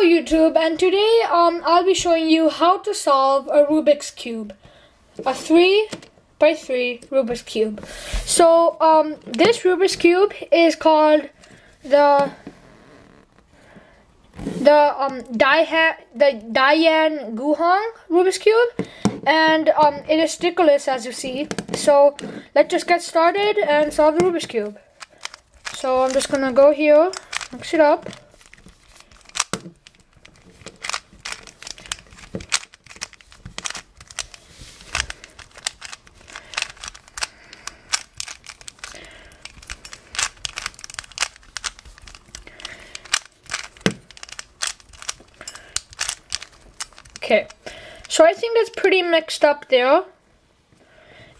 Hello YouTube and today um I'll be showing you how to solve a Rubik's Cube. A 3 by 3 Rubik's Cube. So um this Rubik's Cube is called the the um the DaYan GuHong Rubik's Cube and um it is stickerless as you see. So let's just get started and solve the Rubik's Cube. So I'm just gonna go here, mix it up. Okay, so I think that's pretty mixed up there.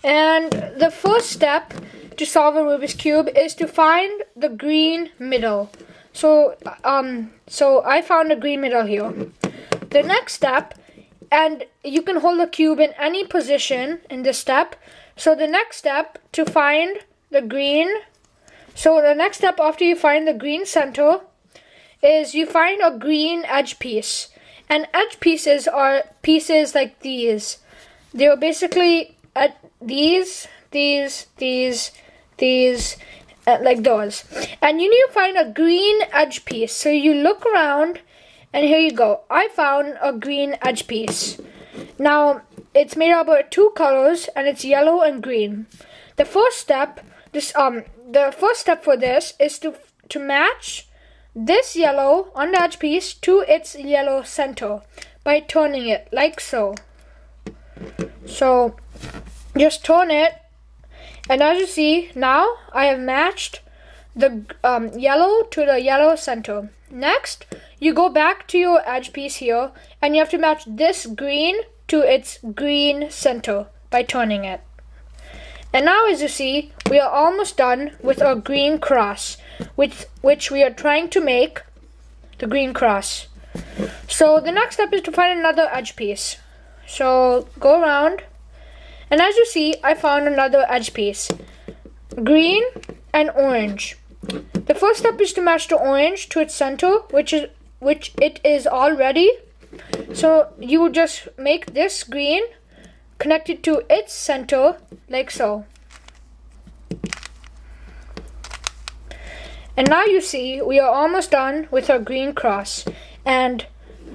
And the first step to solve a Rubik's Cube is to find the green middle. So, um, so I found a green middle here. The next step, and you can hold the cube in any position in this step. So the next step to find the green, so the next step after you find the green center is you find a green edge piece. And edge pieces are pieces like these. They're basically at these, these, these, these, uh, like those. And you need to find a green edge piece. So you look around, and here you go. I found a green edge piece. Now, it's made up of two colors, and it's yellow and green. The first step, this um, the first step for this is to to match this yellow on the edge piece to its yellow center by turning it like so. So just turn it and as you see now I have matched the um, yellow to the yellow center. Next you go back to your edge piece here and you have to match this green to its green center by turning it. And now as you see, we are almost done with our green cross, which, which we are trying to make the green cross. So the next step is to find another edge piece. So go around, and as you see, I found another edge piece. Green and orange. The first step is to match the orange to its center, which is which it is already. So you just make this green connected to its center like so. And now you see we are almost done with our green cross and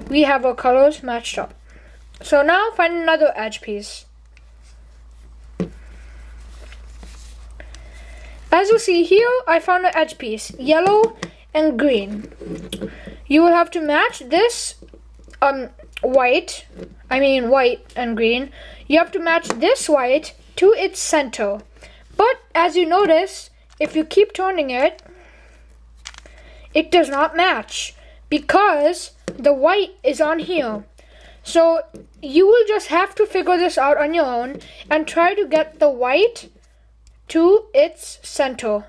we have our colors matched up. So now find another edge piece. As you see here, I found an edge piece, yellow and green. You will have to match this um, white, I mean white and green, you have to match this white to its center. But as you notice, if you keep turning it, it does not match because the white is on here. So you will just have to figure this out on your own and try to get the white to its center.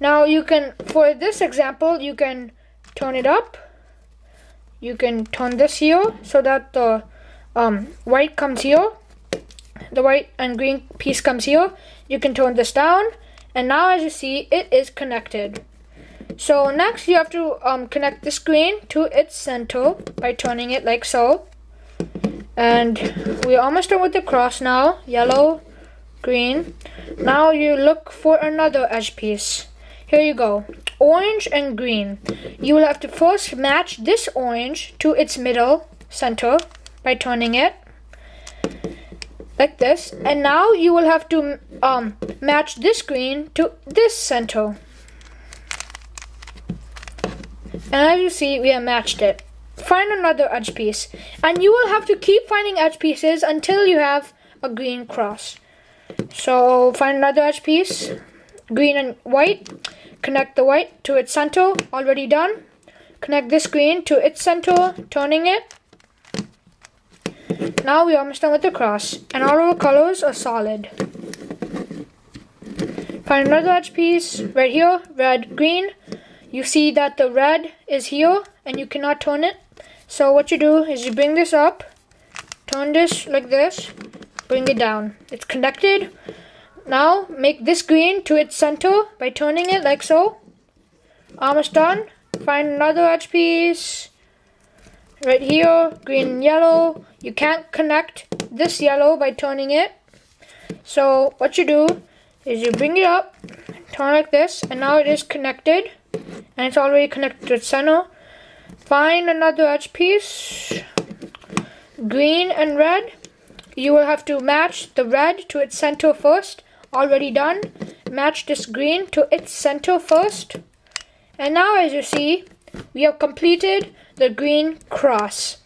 Now you can, for this example, you can turn it up. You can turn this here so that the um, white comes here. The white and green piece comes here. You can turn this down. And now as you see, it is connected. So next you have to um, connect the screen to its center by turning it like so. And we're almost done with the cross now. Yellow, green. Now you look for another edge piece. Here you go. Orange and green. You will have to first match this orange to its middle center by turning it like this. And now you will have to um, match this green to this center. And as you see, we have matched it. Find another edge piece. And you will have to keep finding edge pieces until you have a green cross. So find another edge piece, green and white. Connect the white to its center, already done. Connect this green to its center, turning it. Now we are almost done with the cross, and all our colors are solid. Find another edge piece, right here, red, green. You see that the red is here, and you cannot turn it. So what you do is you bring this up, turn this like this, bring it down. It's connected. Now make this green to its center by turning it like so. Almost done. Find another edge piece. Right here, green and yellow. You can't connect this yellow by turning it. So what you do is you bring it up, turn like this, and now it is connected. And it's already connected to the center. Find another edge piece, green and red. You will have to match the red to its center first. Already done. Match this green to its center first. And now as you see, we have completed the green cross.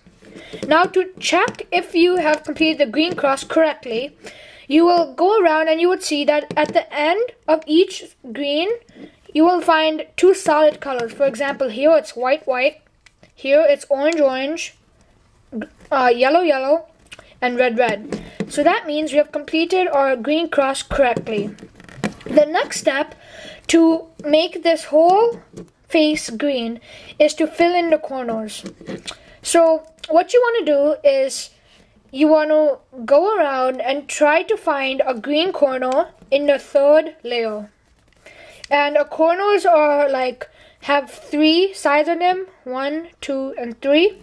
Now to check if you have completed the green cross correctly, you will go around and you would see that at the end of each green, you will find two solid colors. For example, here it's white, white. Here it's orange, orange, uh, yellow, yellow, and red, red. So that means we have completed our green cross correctly. The next step to make this whole face green is to fill in the corners. So what you want to do is you want to go around and try to find a green corner in the third layer. And corners are like have three sides on them, one, two, and three.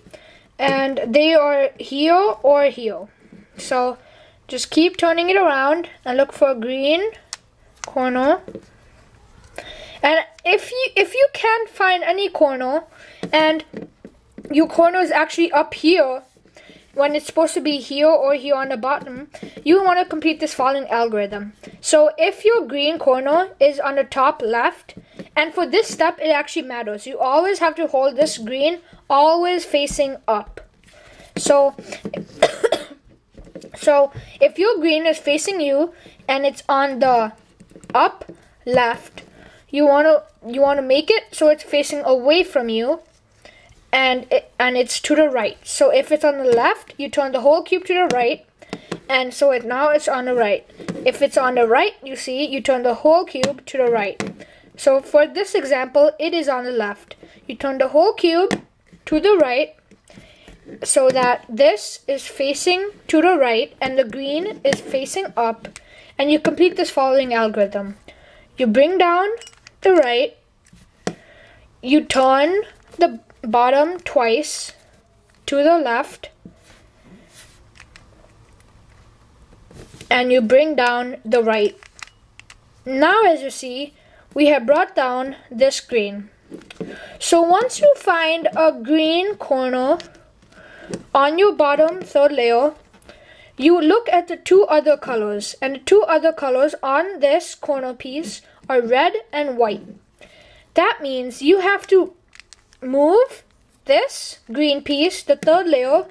And they are here or here. So just keep turning it around and look for a green corner. And if you if you can't find any corner and your corner is actually up here when it's supposed to be here or here on the bottom, you want to complete this following algorithm. So if your green corner is on the top left, and for this step it actually matters. You always have to hold this green always facing up. So so if your green is facing you and it's on the up left, you want to you want to make it so it's facing away from you and it, and it's to the right. So if it's on the left, you turn the whole cube to the right and so it now it's on the right. If it's on the right, you see, you turn the whole cube to the right. So for this example, it is on the left. You turn the whole cube to the right so that this is facing to the right and the green is facing up and you complete this following algorithm. You bring down the right, you turn the bottom twice to the left, and you bring down the right. Now as you see, we have brought down this green. So once you find a green corner on your bottom third layer, you look at the two other colors and the two other colors on this corner piece are red and white. That means you have to move this green piece, the third layer,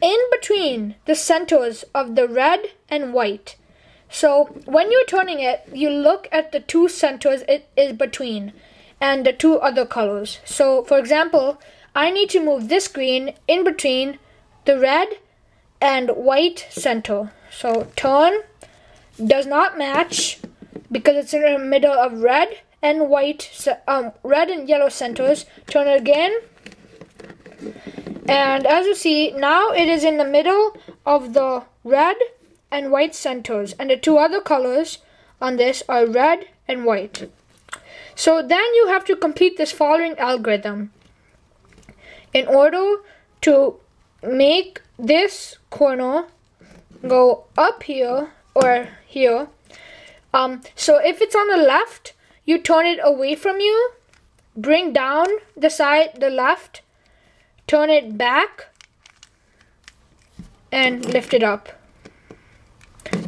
in between the centers of the red and white. So when you're turning it, you look at the two centers it is between and the two other colors. So for example, I need to move this green in between the red and white center. So turn does not match because it's in the middle of red and white, um, red and yellow centers. Turn it again. And as you see, now it is in the middle of the red and white centers. And the two other colors on this are red and white. So then you have to complete this following algorithm. In order to make this corner go up here or here, um, so if it's on the left, you turn it away from you, bring down the side, the left, turn it back, and lift it up.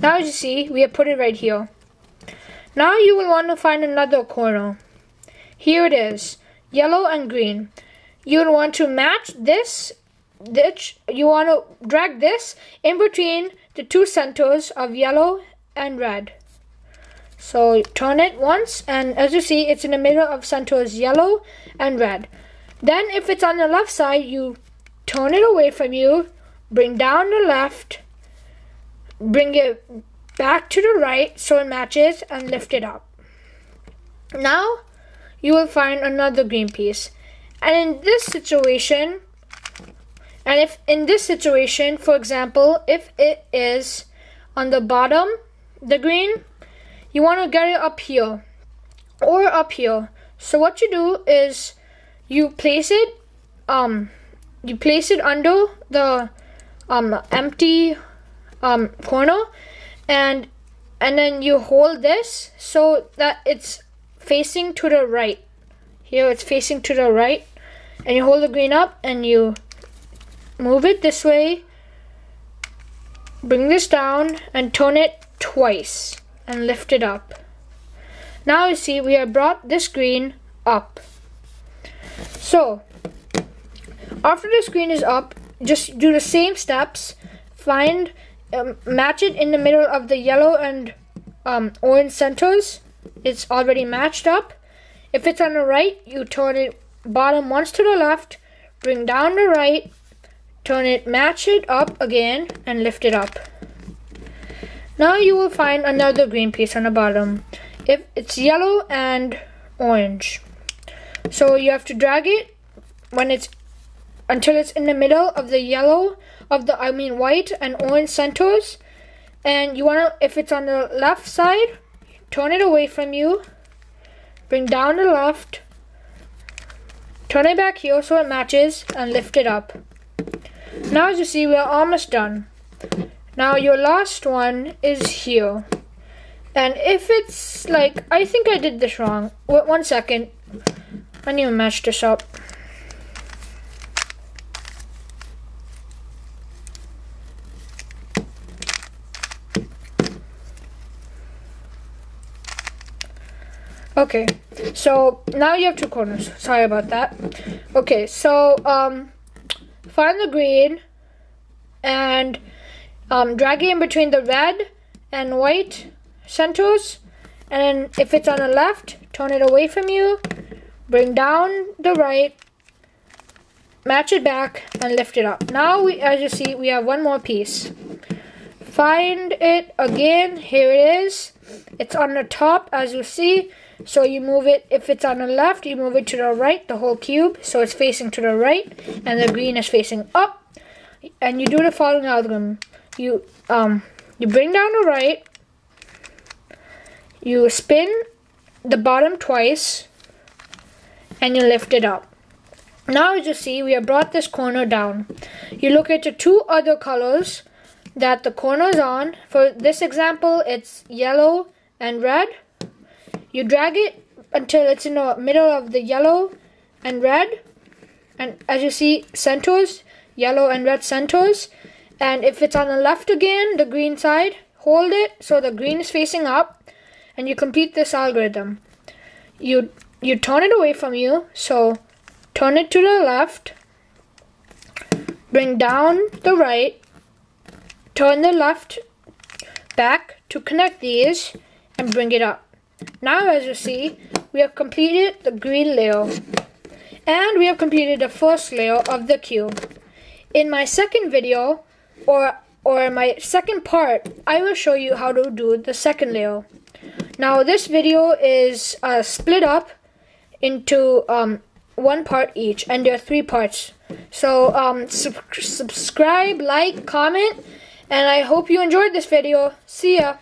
Now as you see, we have put it right here. Now you will want to find another corner. Here it is, yellow and green. You will want to match this, this, you want to drag this in between the two centers of yellow and red. So turn it once and as you see it's in the middle of centers yellow and red. Then if it's on the left side you turn it away from you, bring down the left, bring it back to the right so it matches and lift it up. Now you will find another green piece. And in this situation, and if in this situation, for example, if it is on the bottom, the green, you want to get it up here or up here. So what you do is you place it, um, you place it under the um, empty um, corner and and then you hold this so that it's facing to the right. Here it's facing to the right and you hold the green up and you move it this way bring this down and turn it twice and lift it up. Now you see we have brought this green up. So after the screen is up, just do the same steps. Find, um, match it in the middle of the yellow and um, orange centers. It's already matched up. If it's on the right, you turn it bottom once to the left, bring down the right, turn it, match it up again, and lift it up. Now you will find another green piece on the bottom. If it's yellow and orange. So you have to drag it when it's until it's in the middle of the yellow of the I mean white and orange centers. And you want to if it's on the left side, turn it away from you. Bring down the left. Turn it back here so it matches and lift it up. Now as you see, we're almost done. Now your last one is here. And if it's like, I think I did this wrong. Wait one second. I need to match this up. Okay, so now you have two corners. Sorry about that. Okay, so um, find the green and um, drag it in between the red and white centers. And if it's on the left, turn it away from you, bring down the right, match it back, and lift it up. Now, we, as you see, we have one more piece. Find it again. Here it is. It's on the top, as you see. So you move it, if it's on the left, you move it to the right, the whole cube, so it's facing to the right, and the green is facing up. And you do the following algorithm. You, um, you bring down the right, you spin the bottom twice, and you lift it up. Now as you see, we have brought this corner down. You look at the two other colors that the corner is on. For this example, it's yellow and red. You drag it until it's in the middle of the yellow and red. And as you see, centers, yellow and red centers. And if it's on the left again, the green side, hold it so the green is facing up. And you complete this algorithm. You, you turn it away from you. So turn it to the left. Bring down the right. Turn the left back to connect these and bring it up. Now as you see, we have completed the green layer. And we have completed the first layer of the cube. In my second video, or, or my second part, I will show you how to do the second layer. Now this video is uh, split up into um, one part each, and there are three parts. So um, sub subscribe, like, comment, and I hope you enjoyed this video. See ya!